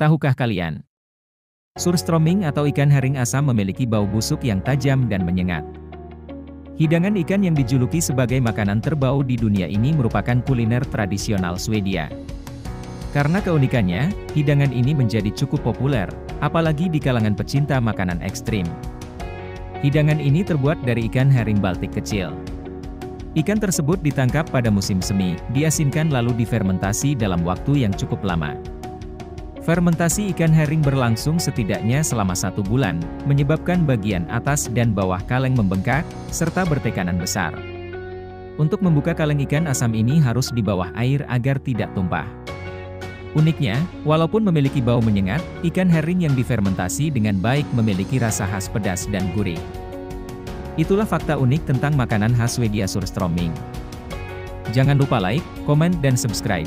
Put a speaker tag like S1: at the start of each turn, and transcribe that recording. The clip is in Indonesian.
S1: Tahukah kalian? Surströmming atau ikan herring asam memiliki bau busuk yang tajam dan menyengat. Hidangan ikan yang dijuluki sebagai makanan terbau di dunia ini merupakan kuliner tradisional Swedia. Karena keunikannya, hidangan ini menjadi cukup populer, apalagi di kalangan pecinta makanan ekstrim. Hidangan ini terbuat dari ikan herring Baltik kecil. Ikan tersebut ditangkap pada musim semi, diasinkan lalu difermentasi dalam waktu yang cukup lama. Fermentasi ikan herring berlangsung setidaknya selama satu bulan, menyebabkan bagian atas dan bawah kaleng membengkak, serta bertekanan besar. Untuk membuka kaleng ikan asam ini harus di bawah air agar tidak tumpah. Uniknya, walaupun memiliki bau menyengat, ikan herring yang difermentasi dengan baik memiliki rasa khas pedas dan gurih. Itulah fakta unik tentang makanan khas Swedia Surströmming. Jangan lupa like, komen, dan subscribe.